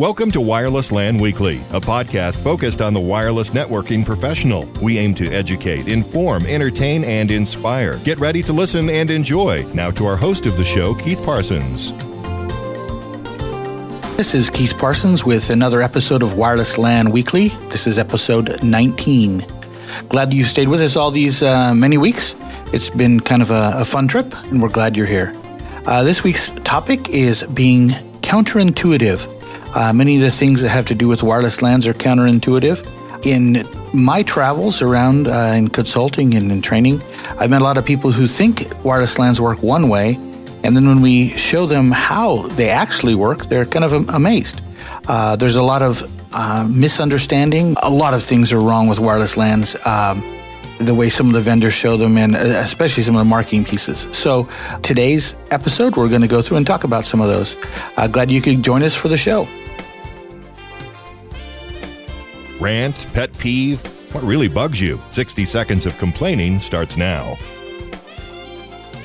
Welcome to Wireless LAN Weekly, a podcast focused on the wireless networking professional. We aim to educate, inform, entertain, and inspire. Get ready to listen and enjoy. Now to our host of the show, Keith Parsons. This is Keith Parsons with another episode of Wireless LAN Weekly. This is episode 19. Glad you stayed with us all these uh, many weeks. It's been kind of a, a, fun trip, and we're glad you're here. Uh, this week's topic is being counterintuitive. Uh, many of the things that have to do with wireless LANs are counterintuitive. In my travels around uh, in consulting and in training, I've met a lot of people who think wireless LANs work one way, and then when we show them how they actually work, they're kind of amazed. Uh, there's a lot of uh, misunderstanding. A lot of things are wrong with wireless LANs. Um, the way some of the vendors show them, and uh, especially some of the marketing pieces. So, today's episode, we're going to go through and talk about some of those. Uh, glad you could join us for the show. Rant, pet peeve, what really bugs you? 60 seconds of complaining starts now.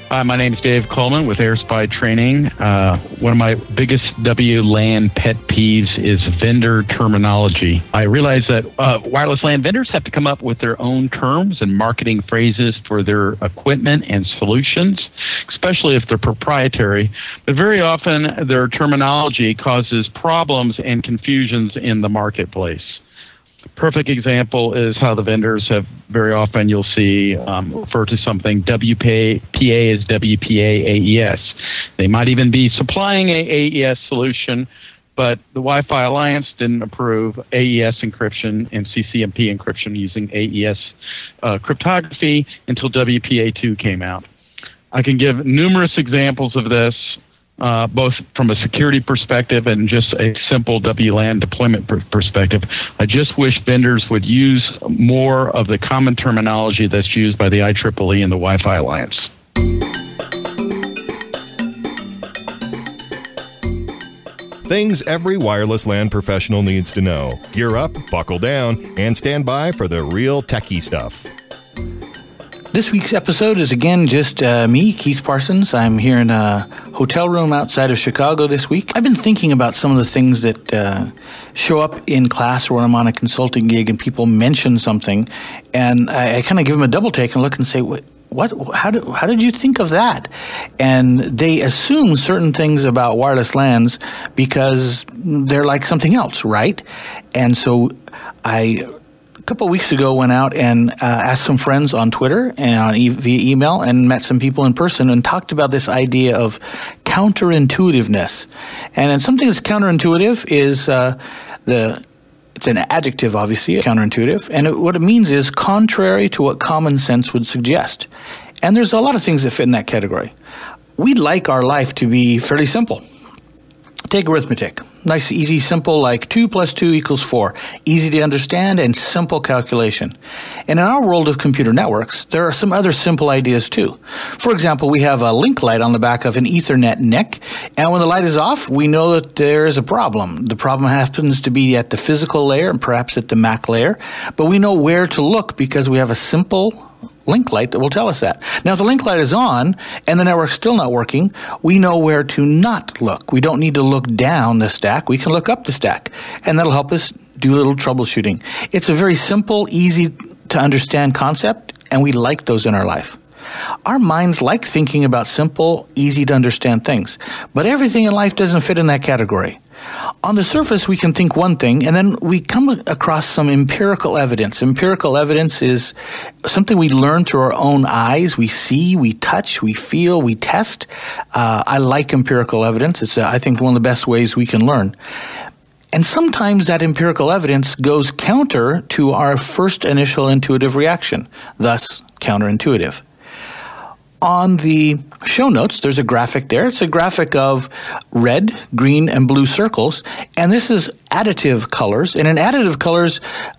Hi, my name is Dave Coleman with AirSpy Training. Uh, one of my biggest WLAN pet peeves is vendor terminology. I realize that uh, wireless LAN vendors have to come up with their own terms and marketing phrases for their equipment and solutions, especially if they're proprietary. But very often, their terminology causes problems and confusions in the marketplace perfect example is how the vendors have very often you'll see um, refer to something WPA is WPA AES. They might even be supplying a AES solution, but the Wi-Fi Alliance didn't approve AES encryption and CCMP encryption using AES uh, cryptography until WPA2 came out. I can give numerous examples of this uh, both from a security perspective and just a simple WLAN deployment per- perspective. I just wish vendors would use more of the common terminology that's used by the IEEE and the Wi Fi Alliance. Things every wireless LAN professional needs to know. Gear up, buckle down, and stand by for the real techie stuff. This week's episode is again just uh, me, Keith Parsons. I'm here in a hotel room outside of Chicago this week. I've been thinking about some of the things that uh, show up in class or when I'm on a consulting gig and people mention something, and I, I kind of give them a double take and look and say, what? What? How did, how did you think of that? And they assume certain things about wireless LANs because they're like something else, right? And so I couple weeks ago went out and uh, asked some friends on Twitter and on e- via email and met some people in person and talked about this idea of counterintuitiveness. And something that's counterintuitive is uh, the it's an adjective, obviously, counterintuitive, and it, what it means is contrary to what common sense would suggest. And there's a lot of things that fit in that category. We'd like our life to be fairly simple. Take arithmetic. Nice, easy, simple, like 2 plus 2 equals 4. Easy to understand and simple calculation. And in our world of computer networks, there are some other simple ideas too. For example, we have a link light on the back of an Ethernet NIC, and when the light is off, we know that there is a problem. The problem happens to be at the physical layer and perhaps at the MAC layer, but we know where to look because we have a simple link light that will tell us that. Now, if the link light is on and the network's still not working, we know where to not look. We don't need to look down the stack. We can look up the stack, and that'll help us do a little troubleshooting. It's a very simple, easy to understand concept, and we like those in our life. Our minds like thinking about simple, easy to understand things, but everything in life doesn't fit in that category. On the surface, we can think one thing, and then we come across some empirical evidence. Empirical evidence is something we learn through our own eyes. We see, we touch, we feel, we test. Uh, I like empirical evidence. It's, uh, I think, one of the best ways we can learn. And sometimes that empirical evidence goes counter to our first initial intuitive reaction, thus counterintuitive on the show notes, there's a graphic there. It's a graphic of red, green, and blue circles. And this is additive colors. And in additive colors,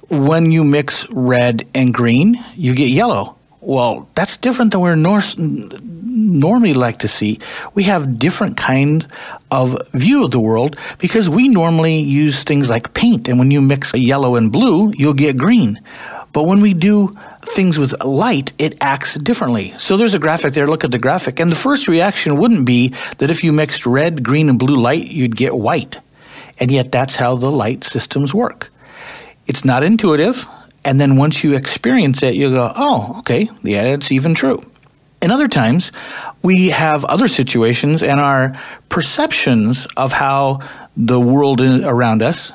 when you mix red and green, you get yellow. Well, that's different than we're nor- normally like to see. We have different kind of view of the world because we normally use things like paint. And when you mix a yellow and blue, you'll get green. But when we do things with light, it acts differently. So there's a graphic there. Look at the graphic. And the first reaction wouldn't be that if you mixed red, green, and blue light, you'd get white. And yet, that's how the light systems work. It's not intuitive. And then once you experience it, you go, oh, okay, yeah, it's even true. In other times, we have other situations, and our perceptions of how the world around us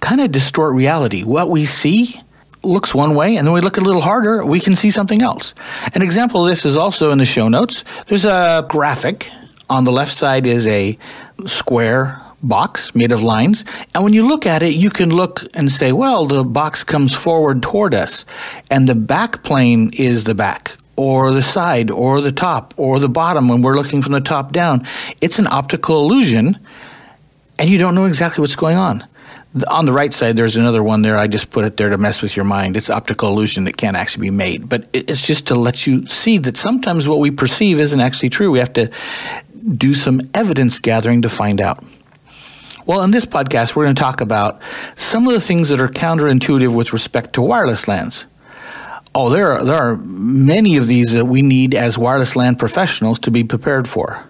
kind of distort reality. What we see looks one way, and then we look a little harder, we can see something else. An example of this is also in the show notes. There's a graphic. On the left side is a square box made of lines. And when you look at it, you can look and say, well, the box comes forward toward us, and the back plane is the back, or the side, or the top, or the bottom when we're looking from the top down. It's an optical illusion, and you don't know exactly what's going on. On the right side, there's another one there. I just put it there to mess with your mind. It's optical illusion that can't actually be made. But it's just to let you see that sometimes what we perceive isn't actually true. We have to do some evidence gathering to find out. Well, in this podcast, we're going to talk about some of the things that are counterintuitive with respect to wireless LANs. Oh, there are, there are many of these that we need as wireless LAN professionals to be prepared for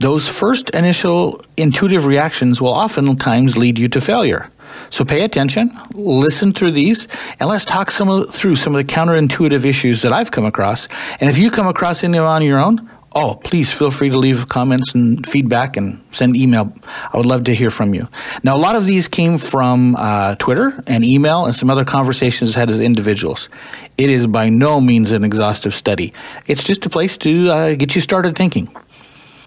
those first initial intuitive reactions will oftentimes lead you to failure. So pay attention, listen through these, and let's talk some through some of the counterintuitive issues that I've come across. And if you come across any on your own, oh, please feel free to leave comments and feedback and send email. I would love to hear from you. Now, a lot of these came from uh, Twitter and email and some other conversations had with individuals. It is by no means an exhaustive study. It's just a place to uh, get you started thinking.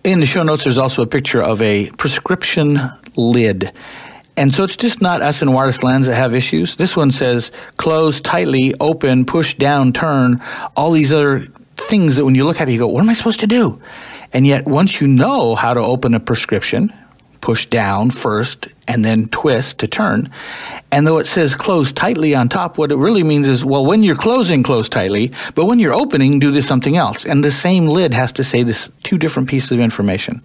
In the show notes, there's also a picture of a prescription lid. And so it's just not us in wireless LANs that have issues. This one says close tightly, open, push down, turn, all these other things that when you look at it, you go, what am I supposed to do? And yet, once you know how to open a prescription, push down first and then twist to turn. And though it says close tightly on top, what it really means is, well, when you're closing, close tightly, but when you're opening, do this something else. And the same lid has to say this two different pieces of information.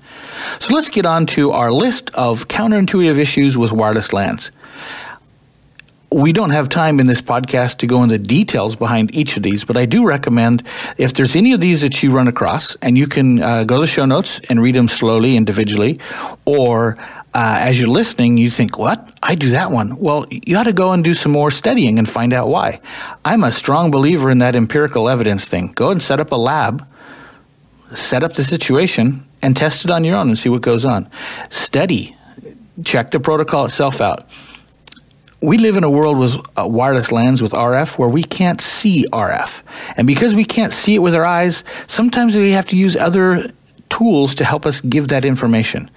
So let's get on to our list of counterintuitive issues with wireless LANs we don't have time in this podcast to go into the details behind each of these, but I do recommend if there's any of these that you run across, and you can uh, go to the show notes and read them slowly individually, or uh, as you're listening, you think, What? I do that one. Well, you ought to go and do some more studying and find out why. I'm a strong believer in that empirical evidence thing. Go and set up a lab, set up the situation, and test it on your own and see what goes on. Study, check the protocol itself out we live in a world with uh, wireless LANs with RF where we can't see RF. And because we can't see it with our eyes, sometimes we have to use other tools to help us give that information.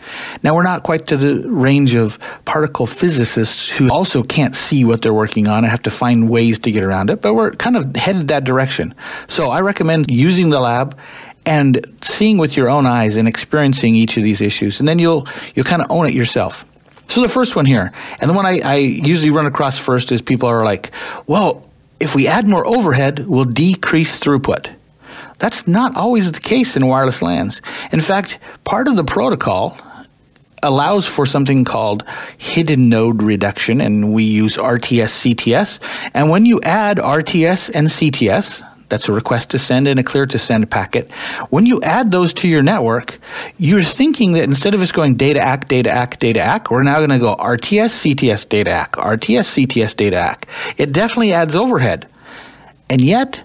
Now, we're not quite to the range of particle physicists who also can't see what they're working on and have to find ways to get around it, but we're kind of headed that direction. So I recommend using the lab and seeing with your own eyes and experiencing each of these issues, and then you'll you'll kind of own it yourself. So the first one here, and the one I, I usually run across first is people are like, well, if we add more overhead, we'll decrease throughput. That's not always the case in wireless LANs. In fact, part of the protocol allows for something called hidden node reduction, and we use RTS CTS. And when you add RTS and CTS, that's a request to send and a clear to send packet. When you add those to your network, you're thinking that instead of us going data ACK, data ACK, data ACK, we're now going to go RTS, CTS, data ACK, RTS, CTS, data ACK. It definitely adds overhead. And yet,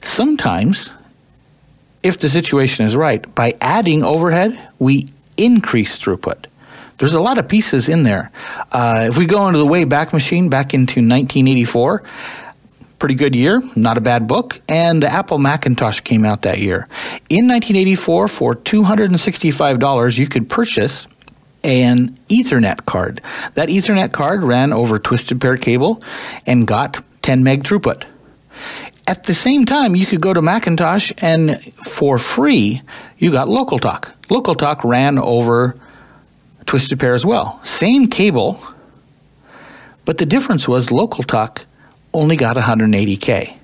sometimes, if the situation is right, by adding overhead, we increase throughput. There's a lot of pieces in there. Uh, if we go into the Wayback Machine back into 1984, pretty good year, not a bad book, and the Apple Macintosh came out that year. In 1984, for $265, you could purchase an Ethernet card. That Ethernet card ran over twisted pair cable and got 10 meg throughput. At the same time, you could go to Macintosh and for free, you got Local Talk. Local Talk ran over twisted pair as well. Same cable, but the difference was Local Talk only got 180K.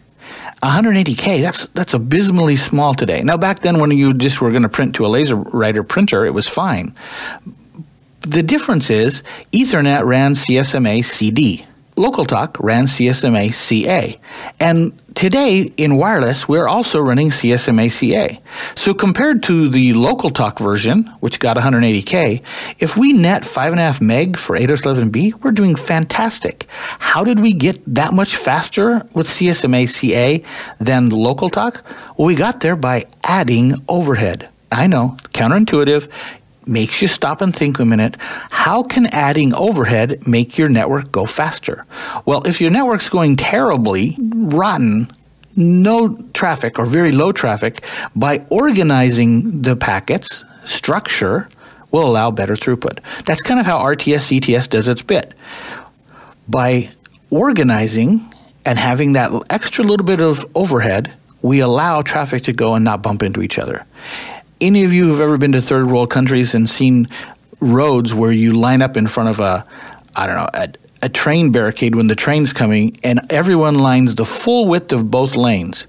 180K, that's that's abysmally small today. Now back then when you just were going to print to a laser writer printer, it was fine. The difference is Ethernet ran CSMA CD. Local Talk ran CSMA CA. And today in wireless, we're also running CSMA CA. So compared to the Local Talk version, which got 180K, if we net 5.5 meg for 802.11b, we're doing fantastic. How did we get that much faster with CSMA CA than Local Talk? Well, we got there by adding overhead. I know, counterintuitive makes you stop and think a minute how can adding overhead make your network go faster? Well, if your network's going terribly, rotten, no traffic or very low traffic, by organizing the packets, structure will allow better throughput. That's kind of how RTS CTS does its bit. By organizing and having that extra little bit of overhead, we allow traffic to go and not bump into each other any of you who've ever been to third world countries and seen roads where you line up in front of a, I don't know, a, a train barricade when the train's coming, and everyone lines the full width of both lanes.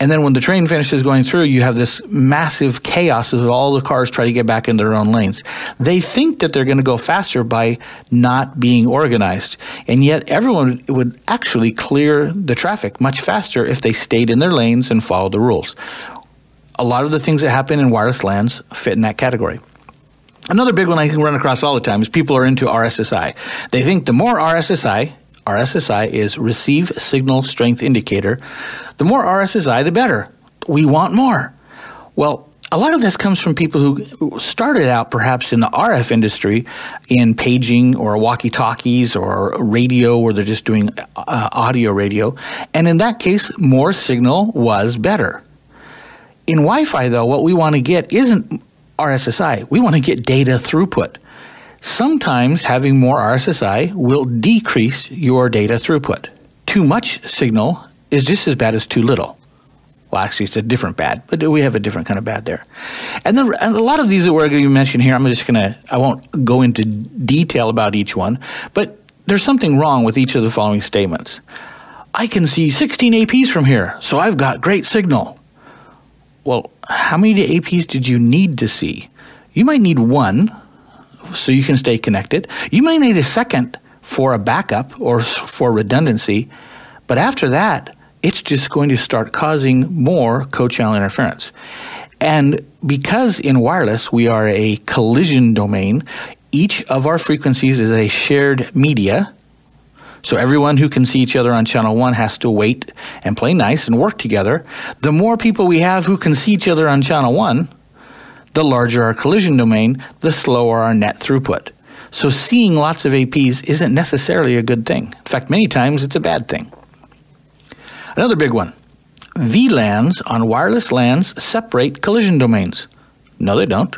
And then when the train finishes going through, you have this massive chaos as all the cars try to get back in their own lanes. They think that they're going to go faster by not being organized. And yet, everyone would actually clear the traffic much faster if they stayed in their lanes and followed the rules a lot of the things that happen in wireless LANs fit in that category. Another big one I run across all the time is people are into RSSI. They think the more RSSI, RSSI is receive signal strength indicator, the more RSSI, the better. We want more. Well, a lot of this comes from people who started out perhaps in the RF industry in paging or walkie talkies or radio where they're just doing uh, audio radio. And in that case, more signal was better. In Wi Fi, though, what we want to get isn't RSSI, we want to get data throughput. Sometimes having more RSSI will decrease your data throughput. Too much signal is just as bad as too little. Well, actually, it's a different bad, but we have a different kind of bad there. And, then, and a lot of these that we're going to mention here, I'm just going to, I won't go into detail about each one, but there's something wrong with each of the following statements. I can see 16 APs from here, so I've got great signal well, how many APs did you need to see? You might need one so you can stay connected. You might need a second for a backup or for redundancy. But after that, it's just going to start causing more co-channel interference. And because in wireless we are a collision domain, each of our frequencies is a shared media so everyone who can see each other on channel one has to wait and play nice and work together. The more people we have who can see each other on channel one, the larger our collision domain, the slower our net throughput. So seeing lots of APs isn't necessarily a good thing. In fact, many times it's a bad thing. Another big one. VLANs on wireless LANs separate collision domains. No, they don't.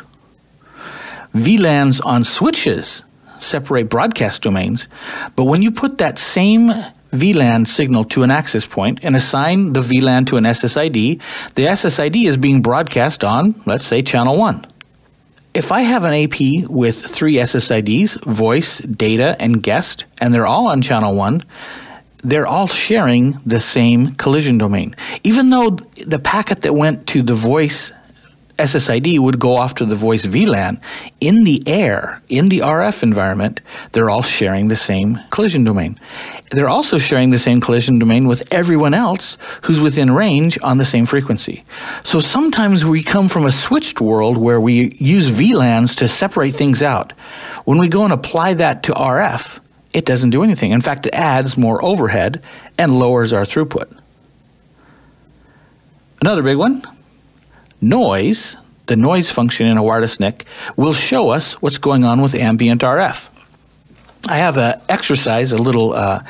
VLANs on switches separate broadcast domains. But when you put that same VLAN signal to an access point and assign the VLAN to an SSID, the SSID is being broadcast on, let's say, channel 1. If I have an AP with three SSIDs, voice, data, and guest, and they're all on channel 1, they're all sharing the same collision domain. Even though the packet that went to the voice SSID would go off to the voice VLAN. In the air, in the RF environment, they're all sharing the same collision domain. They're also sharing the same collision domain with everyone else who's within range on the same frequency. So sometimes we come from a switched world where we use VLANs to separate things out. When we go and apply that to RF, it doesn't do anything. In fact, it adds more overhead and lowers our throughput. Another big one noise, the noise function in a wireless NIC, will show us what's going on with ambient RF. I have an exercise, a little uh,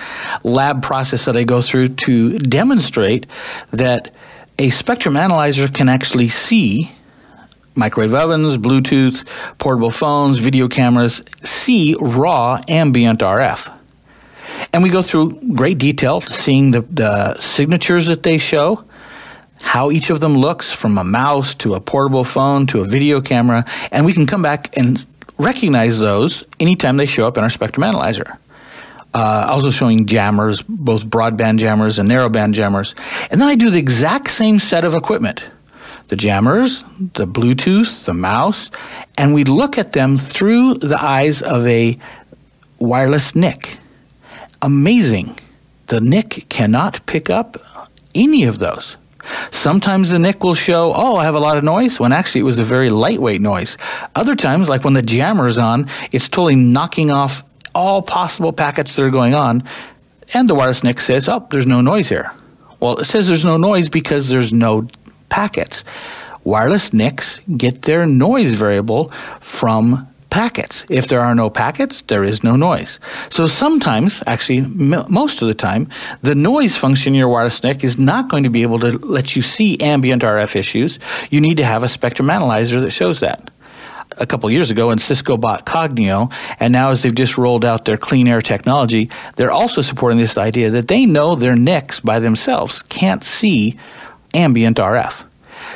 lab process that I go through to demonstrate that a spectrum analyzer can actually see microwave ovens, Bluetooth, portable phones, video cameras, see raw ambient RF. And we go through great detail seeing the, the signatures that they show, how each of them looks from a mouse to a portable phone to a video camera, and we can come back and recognize those anytime they show up in our spectrum analyzer. Uh, also showing jammers, both broadband jammers and narrowband jammers. And then I do the exact same set of equipment the jammers, the Bluetooth, the mouse, and we look at them through the eyes of a wireless NIC amazing. The NIC cannot pick up any of those. Sometimes the NIC will show, oh, I have a lot of noise, when actually it was a very lightweight noise. Other times, like when the jammer is on, it's totally knocking off all possible packets that are going on, and the wireless NIC says, oh, there's no noise here. Well, it says there's no noise because there's no packets. Wireless NICs get their noise variable from packets. If there are no packets, there is no noise. So sometimes, actually, m- most of the time, the noise function in your wireless NIC is not going to be able to let you see ambient RF issues. You need to have a spectrum analyzer that shows that a couple years ago, and Cisco bought Cognio, and now as they've just rolled out their clean air technology, they're also supporting this idea that they know their NICs by themselves can't see ambient RF.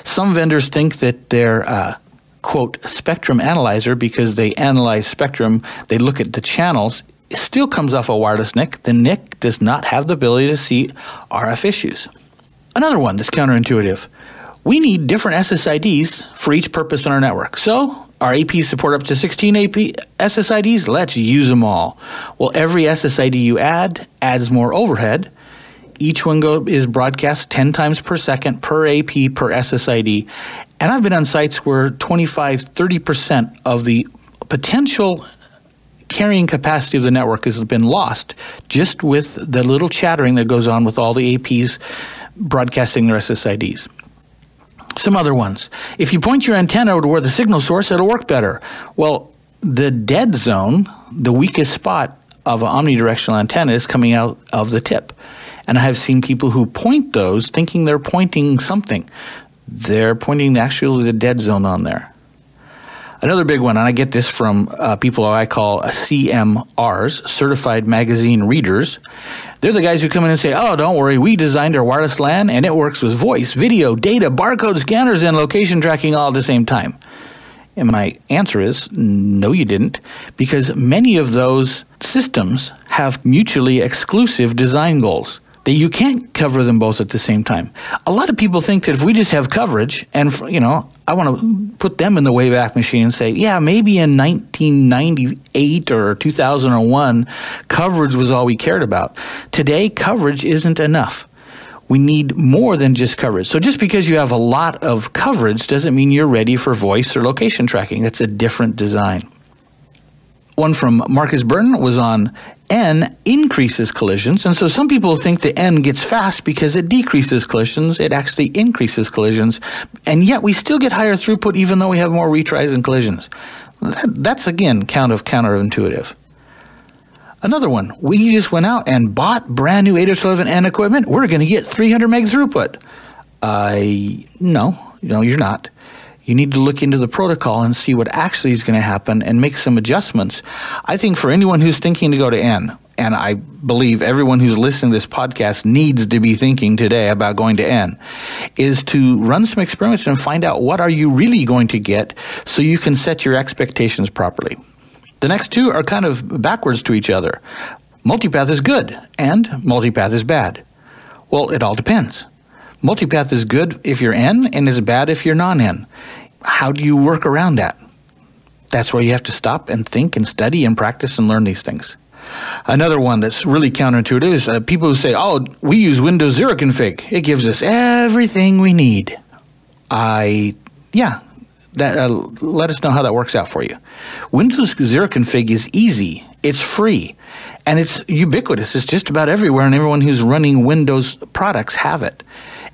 Some vendors think that their uh, quote spectrum analyzer, because they analyze spectrum, they look at the channels, still comes off a wireless NIC. The NIC does not have the ability to see RF issues. Another one that's counterintuitive. We need different SSIDs for each purpose in our network. So our APs support up to 16 AP SSIDs. Let's use them all. Well, every SSID you add adds more overhead. Each one go, is broadcast 10 times per second per AP per SSID. And I've been on sites where 25, 30% of the potential carrying capacity of the network has been lost just with the little chattering that goes on with all the APs broadcasting their SSIDs. Some other ones. If you point your antenna to where the signal source, it'll work better. Well, the dead zone, the weakest spot of an omnidirectional antenna, is coming out of the tip. And I have seen people who point those thinking they're pointing something. They're pointing actually the dead zone on there. Another big one, and I get this from uh, people I call CMRs, Certified Magazine Readers. They're the guys who come in and say, oh, don't worry, we designed our wireless LAN and it works with voice, video, data, barcode scanners, and location tracking all at the same time. And my answer is no, you didn't, because many of those systems have mutually exclusive design goals that you can't cover them both at the same time. A lot of people think that if we just have coverage and, you know, I want to put them in the Wayback Machine and say, yeah, maybe in 1998 or 2001, coverage was all we cared about. Today, coverage isn't enough. We need more than just coverage. So just because you have a lot of coverage doesn't mean you're ready for voice or location tracking. That's a different design. One from Marcus Burton was on N increases collisions. And so some people think the N gets fast because it decreases collisions. It actually increases collisions. And yet we still get higher throughput even though we have more retries and collisions. That, that's again kind of counterintuitive. Another one, we just went out and bought brand new 802.11 N equipment. We're going to get 300 meg throughput. I uh, no, no, you're not you need to look into the protocol and see what actually is going to happen and make some adjustments. I think for anyone who's thinking to go to N, and I believe everyone who's listening to this podcast needs to be thinking today about going to N, is to run some experiments and find out what are you really going to get so you can set your expectations properly. The next two are kind of backwards to each other. Multipath is good and multipath is bad. Well, it all depends. Multipath is good if you're N and is bad if you're non N. How do you work around that? That's where you have to stop and think and study and practice and learn these things. Another one that's really counterintuitive is uh, people who say, oh, we use Windows Zero config. It gives us everything we need. I, yeah, that, uh, let us know how that works out for you. Windows Zero config is easy, it's free, and it's ubiquitous. It's just about everywhere, and everyone who's running Windows products have it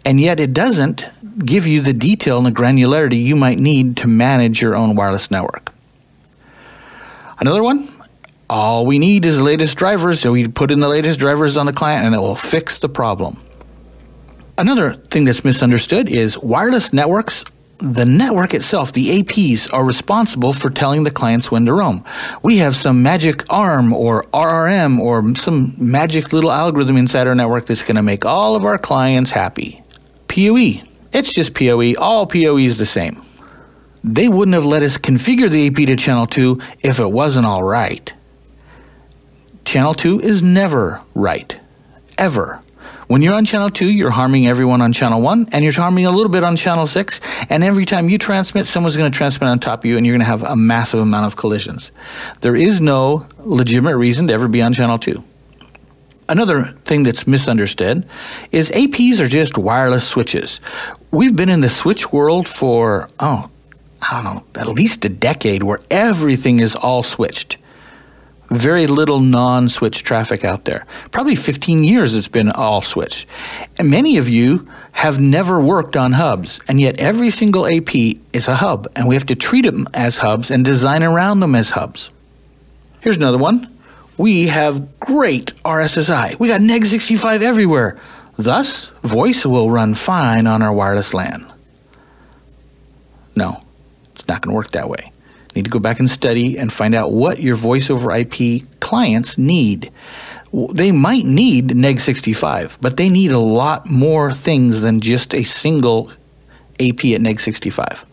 and yet it doesn't give you the detail and the granularity you might need to manage your own wireless network. Another one, all we need is the latest drivers, so we put in the latest drivers on the client and it will fix the problem. Another thing that's misunderstood is wireless networks the network itself, the APs, are responsible for telling the clients when to roam. We have some magic ARM or RRM or some magic little algorithm inside our network that's going to make all of our clients happy. PoE. It's just PoE. All PoE is the same. They wouldn't have let us configure the AP to channel 2 if it wasn't all right. Channel 2 is never right. Ever. When you're on channel 2, you're harming everyone on channel 1, and you're harming a little bit on channel 6, and every time you transmit, someone's going to transmit on top of you, and you're going to have a massive amount of collisions. There is no legitimate reason to ever be on channel 2. Another thing that's misunderstood is APs are just wireless switches. We've been in the switch world for, oh, I don't know, at least a decade where everything is all switched. Very little non switch traffic out there. Probably 15 years it's been all switched. And many of you have never worked on hubs, and yet every single AP is a hub, and we have to treat them as hubs and design around them as hubs. Here's another one. We have great RSSI. We got Neg 65 everywhere. Thus, voice will run fine on our wireless LAN. No, it's not going to work that way. You need to go back and study and find out what your voice over IP clients need. They might need Neg 65, but they need a lot more things than just a single AP at Neg 65.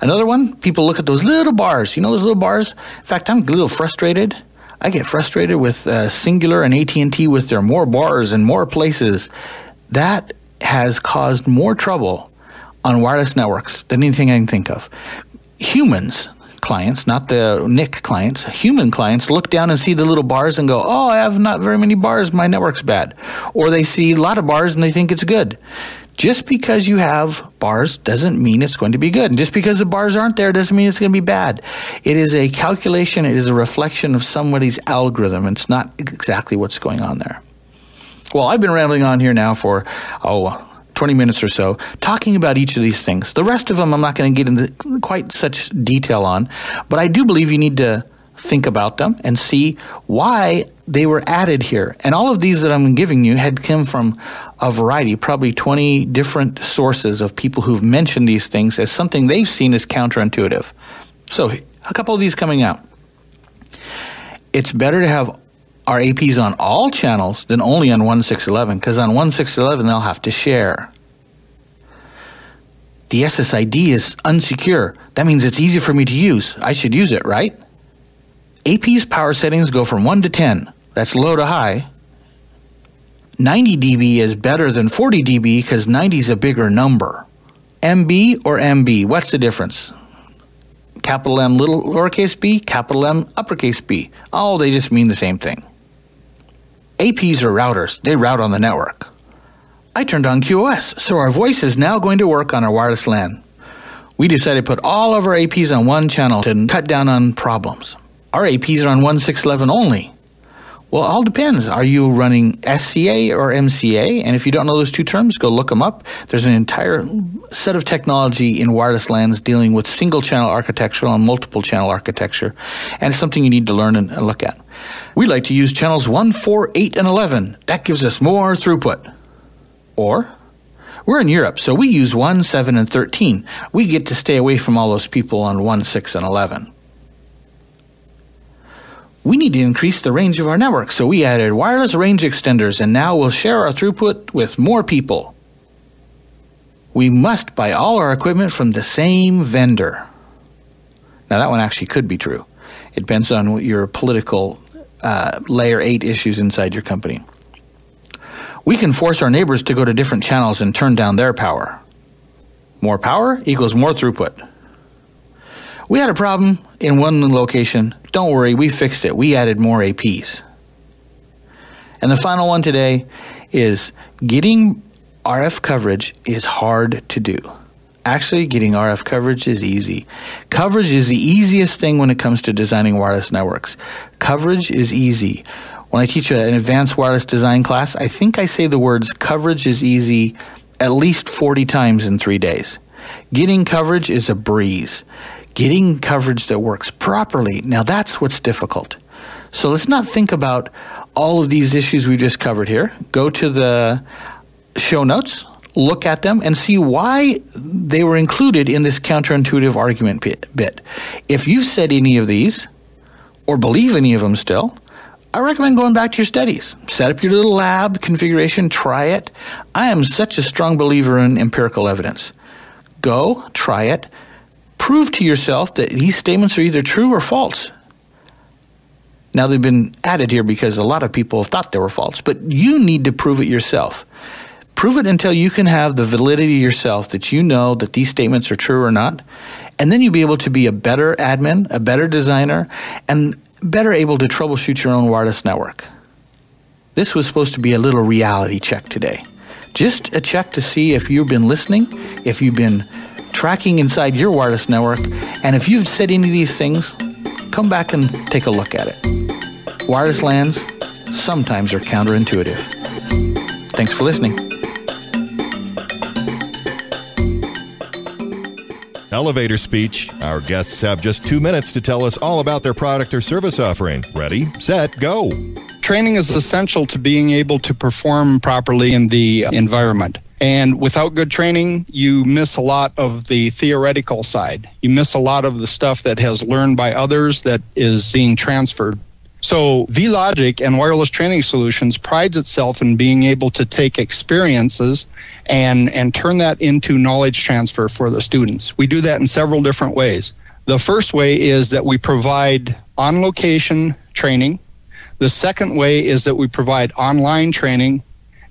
Another one, people look at those little bars. You know those little bars? In fact, I'm a little frustrated. I get frustrated with uh, Cingular and AT&T with their more bars and more places. That has caused more trouble on wireless networks than anything I can think of. Humans, clients, not the NIC clients, human clients look down and see the little bars and go, oh, I have not very many bars, my network's bad. Or they see a lot of bars and they think it's good. Just because you have bars doesn't mean it's going to be good. And just because the bars aren't there doesn't mean it's going to be bad. It is a calculation, it is a reflection of somebody's algorithm. It's not exactly what's going on there. Well, I've been rambling on here now for, oh, 20 minutes or so talking about each of these things. The rest of them I'm not going to get into quite such detail on, but I do believe you need to think about them and see why they were added here. And all of these that I'm giving you had come from a variety, probably 20 different sources of people who've mentioned these things as something they've seen as counterintuitive. So, a couple of these coming out. It's better to have our APs on all channels than only on 1611 because on 1611 they'll have to share. The SSID is unsecure. That means it's easy for me to use. I should use it, right? AP's power settings go from 1 to 10. That's low to high. 90 dB is better than 40 dB because 90 is a bigger number. MB or MB, what's the difference? Capital M little lowercase b, capital M uppercase b. Oh, they just mean the same thing. APs are routers, they route on the network. I turned on QoS, so our voice is now going to work on our wireless LAN. We decided to put all of our APs on one channel to cut down on problems. Our APs are on 1611 only. Well, it all depends. Are you running SCA or MCA? And if you don't know those two terms, go look them up. There's an entire set of technology in wireless LANs dealing with single channel architecture and multiple channel architecture. And it's something you need to learn and look at. We like to use channels 1, 4, 8, and 11. That gives us more throughput. Or, we're in Europe, so we use 1, 7, and 13. We get to stay away from all those people on 1, 6, and 11 we need to increase the range of our network. So we added wireless range extenders, and now we'll share our throughput with more people. We must buy all our equipment from the same vendor. Now, that one actually could be true. It depends on your political uh, layer 8 issues inside your company. We can force our neighbors to go to different channels and turn down their power. More power equals more throughput. We had a problem in one location. Don't worry, we fixed it. We added more APs. And the final one today is getting RF coverage is hard to do. Actually, getting RF coverage is easy. Coverage is the easiest thing when it comes to designing wireless networks. Coverage is easy. When I teach an advanced wireless design class, I think I say the words coverage is easy at least 40 times in three days. Getting coverage is a breeze getting coverage that works properly. Now, that's what's difficult. So let's not think about all of these issues we just covered here. Go to the show notes, look at them, and see why they were included in this counterintuitive argument bit. If you've said any of these, or believe any of them still, I recommend going back to your studies. Set up your little lab configuration, try it. I am such a strong believer in empirical evidence. Go, try it, prove to yourself that these statements are either true or false. Now, they've been added here because a lot of people have thought they were false, but you need to prove it yourself. Prove it until you can have the validity yourself that you know that these statements are true or not. And then you'll be able to be a better admin, a better designer, and better able to troubleshoot your own wireless network. This was supposed to be a little reality check today. Just a check to see if you've been listening, if you've been tracking inside your wireless network, and if you've said any of these things, come back and take a look at it. Wireless LANs sometimes are counterintuitive. Thanks for listening. Elevator speech. Our guests have just two minutes to tell us all about their product or service offering. Ready, set, go. Training is essential to being able to perform properly in the environment. And without good training, you miss a lot of the theoretical side. You miss a lot of the stuff that has learned by others that is being transferred. So, vLogic and Wireless Training Solutions prides itself in being able to take experiences and, and turn that into knowledge transfer for the students. We do that in several different ways. The first way is that we provide on location training. The second way is that we provide online training.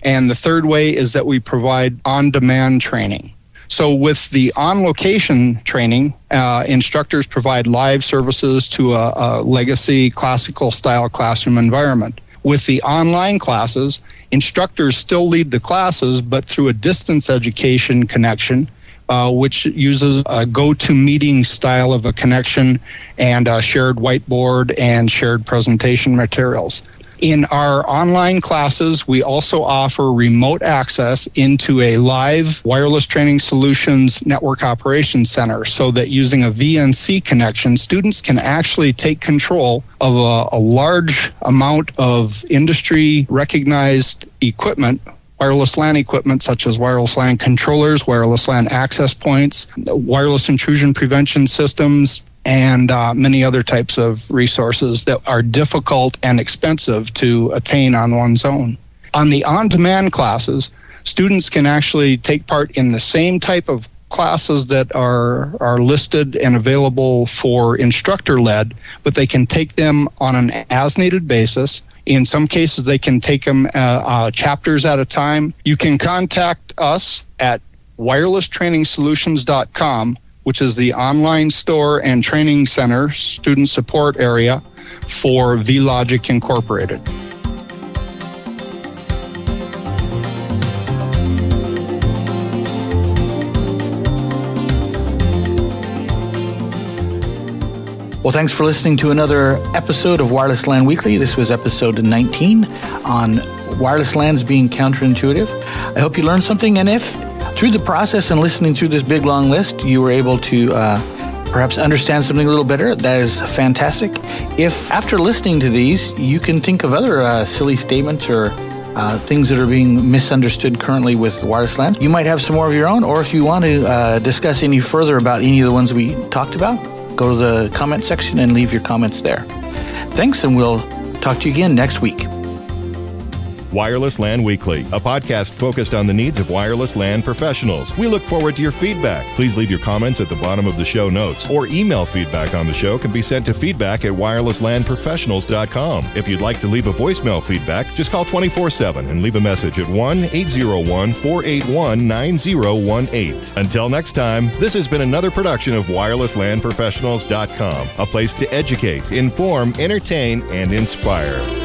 And the third way is that we provide on demand training. So, with the on location training, uh, instructors provide live services to a, a legacy classical style classroom environment. With the online classes, instructors still lead the classes, but through a distance education connection, uh, which uses a go to meeting style of a connection and a shared whiteboard and shared presentation materials. In our online classes, we also offer remote access into a live wireless training solutions network operations center so that using a VNC connection, students can actually take control of a, a large amount of industry recognized equipment wireless LAN equipment such as wireless LAN controllers, wireless LAN access points, wireless intrusion prevention systems, and uh, many other types of resources that are difficult and expensive to attain on one's own. On the on demand classes, students can actually take part in the same type of classes that are are listed and available for instructor led, but they can take them on an as needed basis. In some cases, they can take them uh, uh, chapters at a time. You can contact us at wirelesstrainingsolutions.com which is the online store and training center student support area for vLogic Incorporated. Well, thanks for listening to another episode of Wireless LAN Weekly. This was episode 19 on wireless LANs being counterintuitive. I hope you learned something, and if through the process and listening through this big long list, you were able to uh, perhaps understand something a little better. That is fantastic. If after listening to these, you can think of other uh, silly statements or uh, things that are being misunderstood currently with wireless LAN, you might have some more of your own. Or if you want to uh, discuss any further about any of the ones we talked about, go to the comment section and leave your comments there. Thanks, and we'll talk to you again next week. Wireless LAN Weekly, a podcast focused on the needs of wireless LAN professionals. We look forward to your feedback. Please leave your comments at the bottom of the show notes or email feedback on the show can be sent to feedback at wirelesslanprofessionals.com. If you'd like to leave a voicemail feedback, just call 24 7 and leave a message at 1 801 481 9018. Until next time, this has been another production of wirelesslanprofessionals.com, a place to educate, inform, entertain, and inspire.